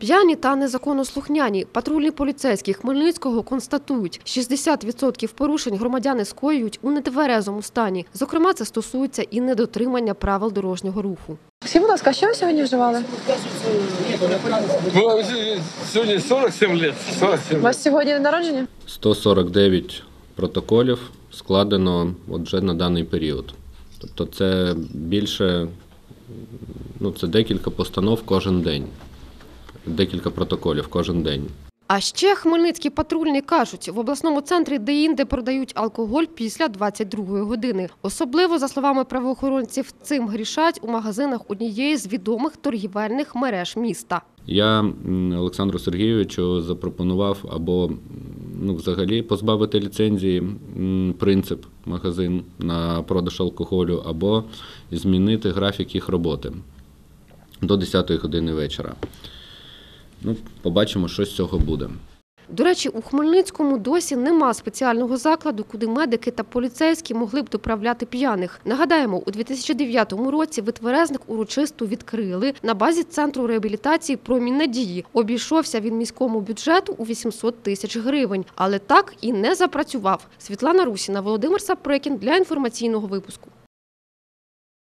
П'яні та незаконнослухняні патрульні поліцейські Хмельницького констатують, 60% порушень громадяни скоюють у нетверезому стані. Зокрема, це стосується і недотримання правил дорожнього руху. Скажіть, будь ласка, що ви сьогодні вживали? Ну, сегодня 47 лет. 47 У вас сьогодні день народження? 149 протоколів складено от вже на даний період. Тобто це більше, ну це декілька постанов кожен день, декілька протоколів кожен день. А ще хмельницькі патрульні кажуть, в обласному центрі де-інде продають алкоголь після 22-ї години. Особливо, за словами правоохоронців, цим грішать у магазинах однієї з відомих торгівельних мереж міста. Я Олександру Сергійовичу запропонував або ну, взагалі позбавити ліцензії принцип магазин на продаж алкоголю, або змінити графік їх роботи до 10-ї години вечора. Ну, побачимо, що з цього буде. До речі, у Хмельницькому досі нема спеціального закладу, куди медики та поліцейські могли б доправляти п'яних. Нагадаємо, у 2009 році витверезник урочисто відкрили на базі центру реабілітації «Промінь надії». Обійшовся він міському бюджету у 800 тисяч гривень, але так і не запрацював. Світлана Русіна, Володимир Сапрекін для інформаційного випуску.